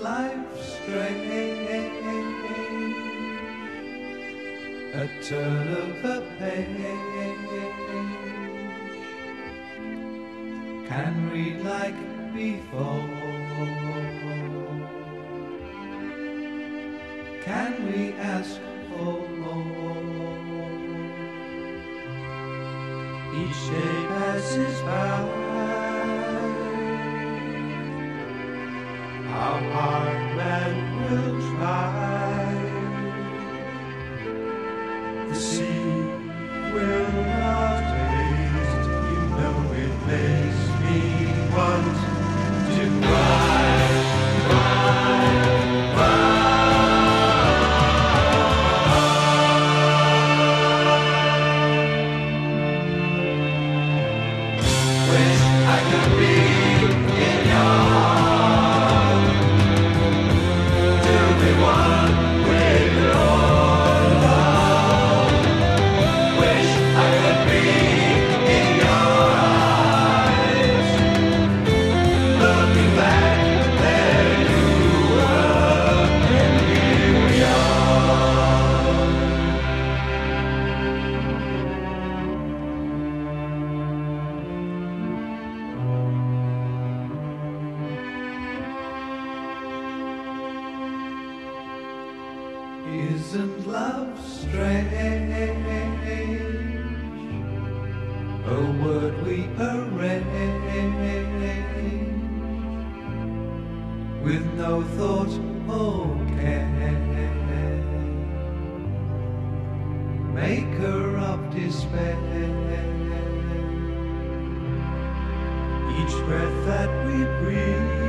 life strange? A turn of a page can read like before. Can we ask for more? Each day passes by. Man will try. Isn't love strange? A word we arrange with no thought or care. Maker of despair. Each breath that we breathe.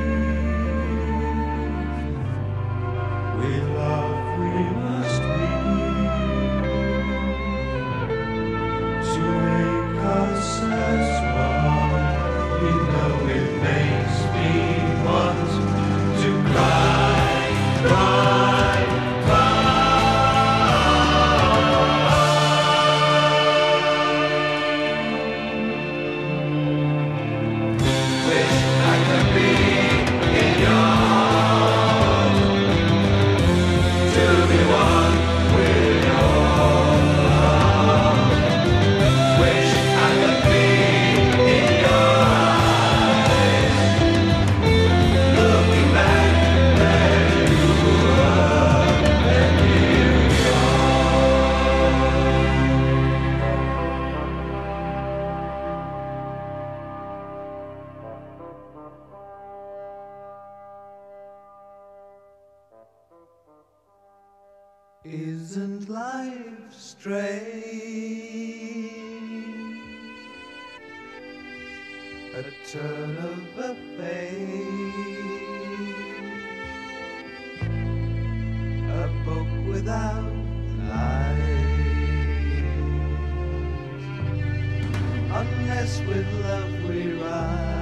Isn't life strange? A turn of a page, a book without lines. Unless with love we write.